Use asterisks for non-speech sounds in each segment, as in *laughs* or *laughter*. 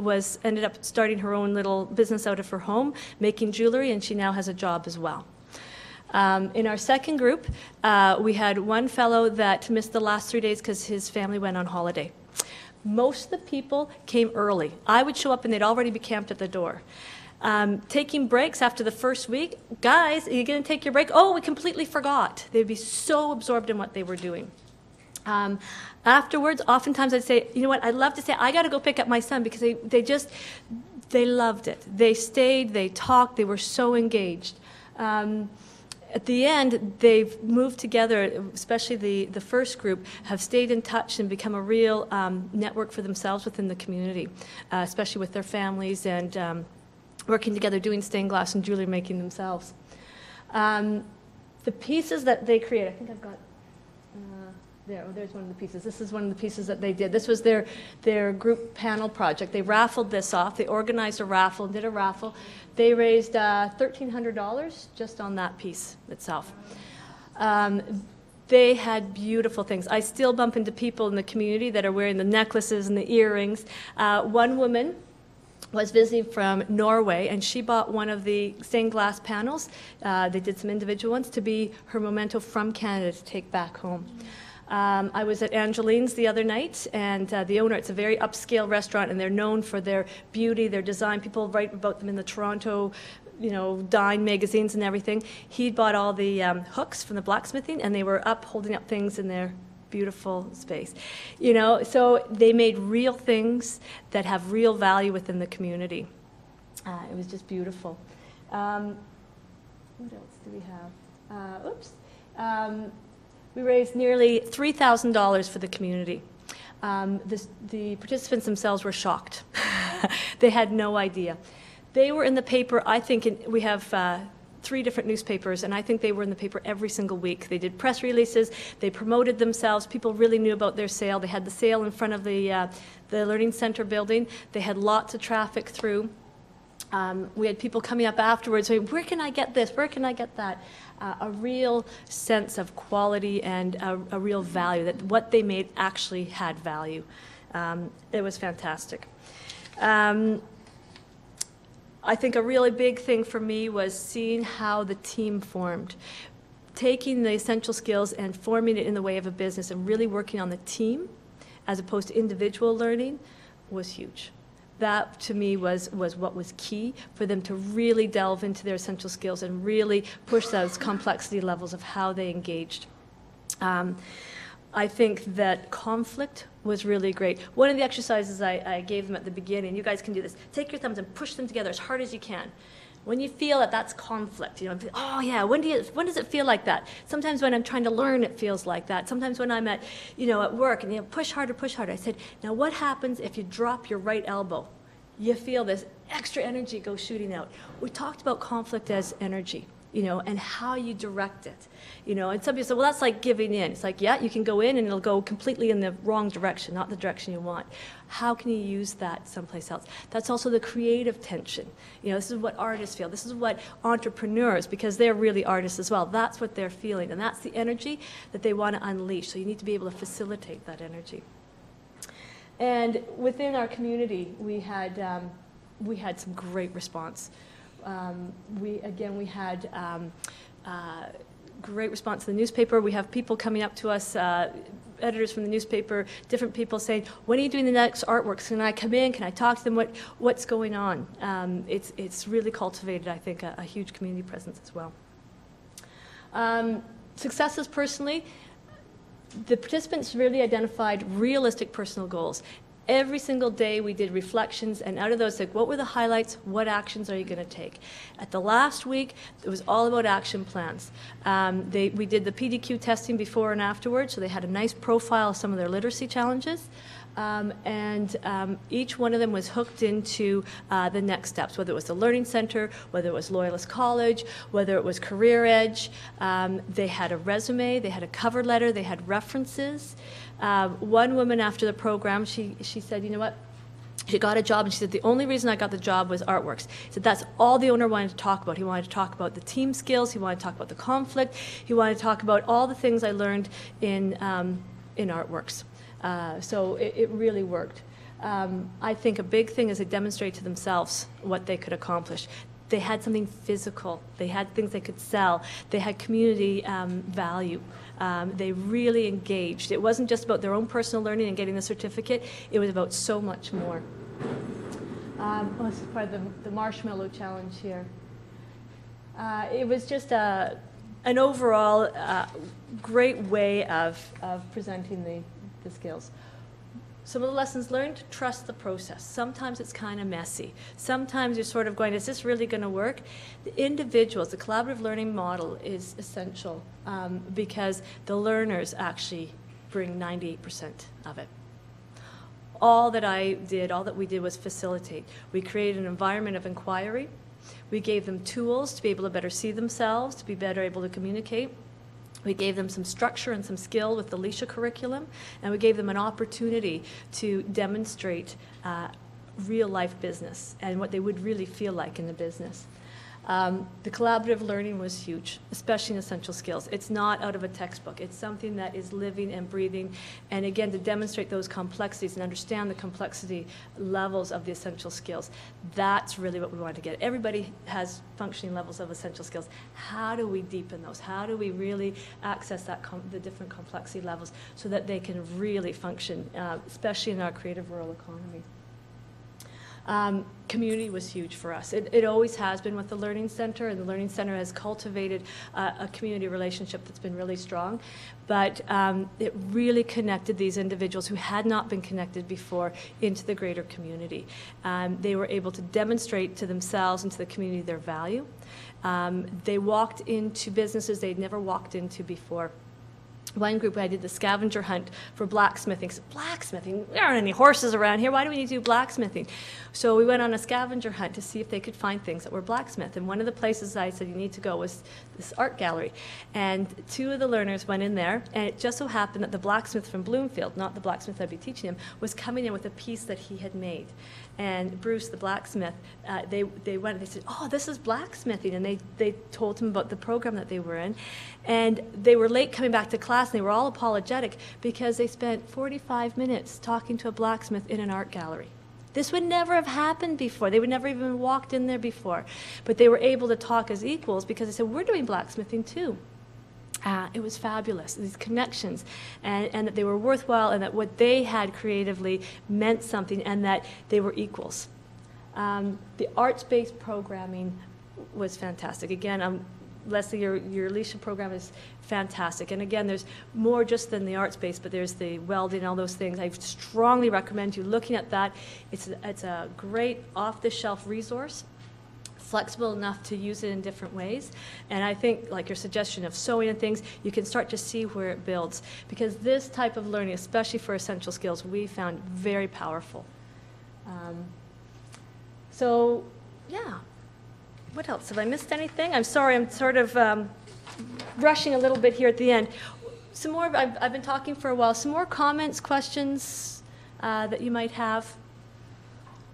was ended up starting her own little business out of her home, making jewelry, and she now has a job as well. Um, in our second group, uh, we had one fellow that missed the last three days because his family went on holiday. Most of the people came early. I would show up and they'd already be camped at the door. Um, taking breaks after the first week, guys, are you going to take your break? Oh, we completely forgot. They'd be so absorbed in what they were doing. Um, afterwards, oftentimes I'd say, you know what, I'd love to say, I got to go pick up my son because they, they just, they loved it. They stayed, they talked, they were so engaged. Um, at the end, they've moved together, especially the, the first group, have stayed in touch and become a real um, network for themselves within the community, uh, especially with their families and um, working together, doing stained glass and jewelry making themselves. Um, the pieces that they create, I think I've got there, oh, there's one of the pieces. This is one of the pieces that they did. This was their, their group panel project. They raffled this off. They organized a raffle, did a raffle. They raised uh, $1,300 just on that piece itself. Um, they had beautiful things. I still bump into people in the community that are wearing the necklaces and the earrings. Uh, one woman was visiting from Norway, and she bought one of the stained glass panels. Uh, they did some individual ones to be her memento from Canada to take back home. Um, I was at Angeline's the other night, and uh, the owner, it's a very upscale restaurant, and they're known for their beauty, their design. People write about them in the Toronto, you know, Dine magazines and everything. He bought all the um, hooks from the blacksmithing, and they were up holding up things in their beautiful space. You know, so they made real things that have real value within the community. Uh, it was just beautiful. Um, what else do we have? Uh, oops. Um, we raised nearly $3,000 for the community. Um, this, the participants themselves were shocked. *laughs* they had no idea. They were in the paper, I think, in, we have uh, three different newspapers, and I think they were in the paper every single week. They did press releases, they promoted themselves, people really knew about their sale. They had the sale in front of the, uh, the Learning Center building, they had lots of traffic through. Um, we had people coming up afterwards saying, Where can I get this? Where can I get that? uh, a real sense of quality and a, a, real value, that what they made actually had value. Um, it was fantastic. Um, I think a really big thing for me was seeing how the team formed. Taking the essential skills and forming it in the way of a business and really working on the team as opposed to individual learning was huge that to me was, was what was key for them to really delve into their essential skills and really push those complexity levels of how they engaged. Um, I think that conflict was really great. One of the exercises I, I, gave them at the beginning, you guys can do this. Take your thumbs and push them together as hard as you can. When you feel that that's conflict, you know, oh yeah, when, do you, when does it feel like that? Sometimes when I'm trying to learn, it feels like that. Sometimes when I'm at, you know, at work and you know, push harder, push harder. I said, now what happens if you drop your right elbow? You feel this extra energy go shooting out. We talked about conflict as energy you know, and how you direct it. You know, and some people say, well, that's like giving in. It's like, yeah, you can go in and it'll go completely in the wrong direction, not the direction you want. How can you use that someplace else? That's also the creative tension. You know, this is what artists feel. This is what entrepreneurs, because they're really artists as well, that's what they're feeling. And that's the energy that they want to unleash. So you need to be able to facilitate that energy. And within our community, we had, um, we had some great response um, we again we had um, uh, great response to the newspaper. We have people coming up to us. Uh, editors from the newspaper, different people saying, "When are you doing the next artworks? Can I come in? Can I talk to them? What what's going on?" Um, it's it's really cultivated, I think, a, a huge community presence as well. Um, successes personally, the participants really identified realistic personal goals every single day we did reflections and out of those like what were the highlights? What actions are you going to take? At the last week it was all about action plans. Um, they, we did the PDQ testing before and afterwards so they had a nice profile of some of their literacy challenges um, and um, each one of them was hooked into uh, the next steps, whether it was the Learning Center, whether it was Loyalist College, whether it was Career Edge. Um, they had a resume, they had a cover letter, they had references. Uh, one woman after the program, she, she said, you know what? She got a job, and she said, The only reason I got the job was artworks. She said, That's all the owner wanted to talk about. He wanted to talk about the team skills, he wanted to talk about the conflict, he wanted to talk about all the things I learned in, um, in artworks. Uh, so it, it, really worked. um, I think a big thing is they demonstrate to themselves what they could accomplish. They had something physical. They had things they could sell. They had community um, value. Um, they really engaged. It wasn't just about their own personal learning and getting the certificate. It was about so much more. Um, well, this is part of the, the marshmallow challenge here. Uh, it was just a, an overall uh, great way of, of presenting the, the skills. Some of the lessons learned, trust the process. Sometimes it's kind of messy. Sometimes you're sort of going, is this really going to work? The individuals, the collaborative learning model is essential um, because the learners actually bring 98% of it. All that I did, all that we did was facilitate. We created an environment of inquiry. We gave them tools to be able to better see themselves, to be better able to communicate. We gave them some structure and some skill with the Leisha curriculum, and we gave them an opportunity to demonstrate uh, real life business and what they would really feel like in the business. Um, the collaborative learning was huge, especially in essential skills. It's not out of a textbook. It's something that is living and breathing. And again, to demonstrate those complexities and understand the complexity levels of the essential skills, that's really what we want to get. Everybody has functioning levels of essential skills. How do we deepen those? How do we really access that the different complexity levels so that they can really function, uh, especially in our creative rural economy? Um, community was huge for us. It, it, always has been with the Learning Center, and the Learning Center has cultivated uh, a community relationship that's been really strong. But um, it really connected these individuals who had not been connected before into the greater community. Um, they were able to demonstrate to themselves and to the community their value. Um, they walked into businesses they'd never walked into before one group I did the scavenger hunt for blacksmithing. So blacksmithing? There aren't any horses around here. Why do we need to do blacksmithing? So we went on a scavenger hunt to see if they could find things that were blacksmith. And one of the places I said you need to go was this art gallery. And two of the learners went in there, and it just so happened that the blacksmith from Bloomfield, not the blacksmith I'd be teaching him, was coming in with a piece that he had made and Bruce, the blacksmith, uh, they, they went, they said, oh, this is blacksmithing. And they, they told him about the program that they were in. And they were late coming back to class, and they were all apologetic because they spent 45 minutes talking to a blacksmith in an art gallery. This would never have happened before. They would never even walked in there before. But they were able to talk as equals because they said, we're doing blacksmithing too. Uh, it was fabulous, these connections, and, and that they were worthwhile, and that what they had creatively meant something, and that they were equals. Um, the arts based programming was fantastic. Again, um, Leslie, your, your Alicia program is fantastic. And again, there's more just than the arts based, but there's the welding, all those things. I strongly recommend you looking at that. It's a, it's a great off the shelf resource flexible enough to use it in different ways. And I think, like your suggestion of sewing and things, you can start to see where it builds. Because this type of learning, especially for essential skills, we found very powerful. Um, so, yeah. What else? Have I missed anything? I'm sorry, I'm sort of um, rushing a little bit here at the end. Some more, I've, I've been talking for a while. Some more comments, questions uh, that you might have?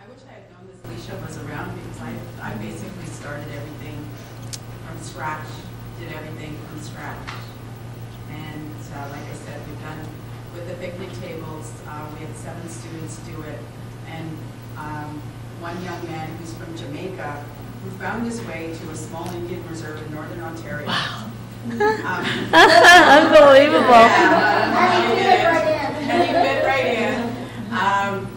I wish I had known that Alicia was around because I, I basically started everything from scratch, did everything from scratch. And uh, like I said, we've done with the picnic tables, uh, we had seven students do it. And um, one young man who's from Jamaica who found his way to a small Indian reserve in Northern Ontario. Wow. Um, *laughs* Unbelievable. Yeah, and he fit right in. And he fit right in. Um,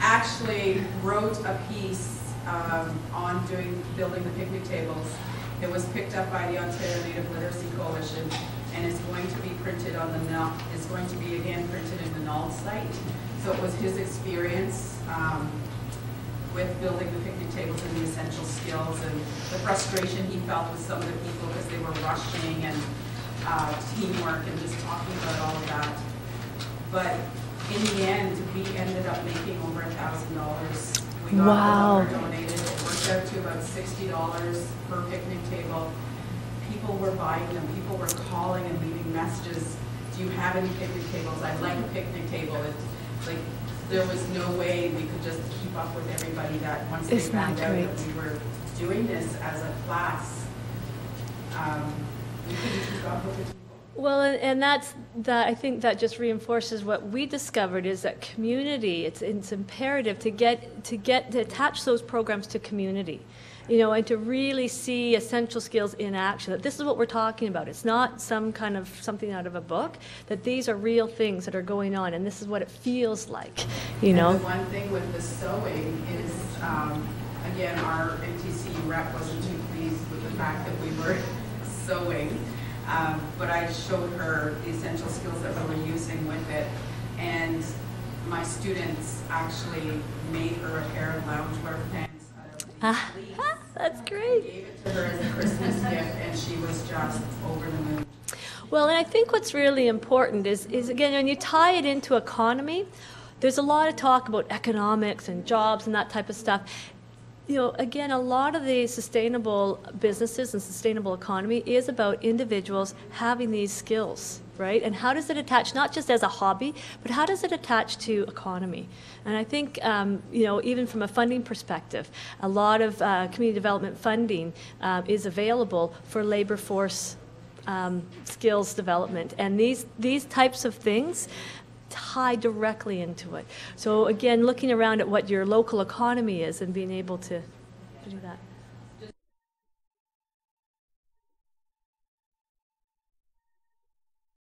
actually wrote a piece um, on doing building the picnic tables. It was picked up by the Ontario Native Literacy Coalition and is going to be printed on the Null, is going to be again printed in the Null site. So it was his experience um, with building the picnic tables and the essential skills and the frustration he felt with some of the people because they were rushing and uh, teamwork and just talking about all of that. But in the end, we ended up making over a thousand dollars. We got wow. the donated. It worked out to about sixty dollars per picnic table. People were buying them. People were calling and leaving messages. Do you have any picnic tables? I'd like a picnic table. It's like there was no way we could just keep up with everybody that once they Isn't found that out that we were doing this as a class, um, we couldn't keep up with it. Well, and- and that's, that, I think that just reinforces what we discovered is that community, it's, it's imperative to get, to get, to attach those programs to community. You know, and to really see essential skills in action, that this is what we're talking about. It's not some kind of, something out of a book, that these are real things that are going on, and this is what it feels like, you And know? the one thing with the sewing is, um, again, our MTC rep wasn't too pleased with the fact that we were *laughs* sewing. Um, But I showed her the essential skills that we were using with it. And my students actually made her a pair of loungewear pants out of Ah. *laughs* That's great. gave it to her as a Christmas gift, and she was just over the moon. Well, and I think what's really important is, is again, when you tie it into economy, there's a lot of talk about economics and jobs and that type of stuff. You know, again, a lot of the sustainable businesses and sustainable economy is about individuals having these skills, right? And how does it attach, not just as a hobby, but how does it attach to economy? And I think, um, you know, even from a funding perspective, a lot of uh, community development funding um, is available for labor force um, skills development. And these, these types of things tie directly into it. So again, looking around at what your local economy is and being able to, do that.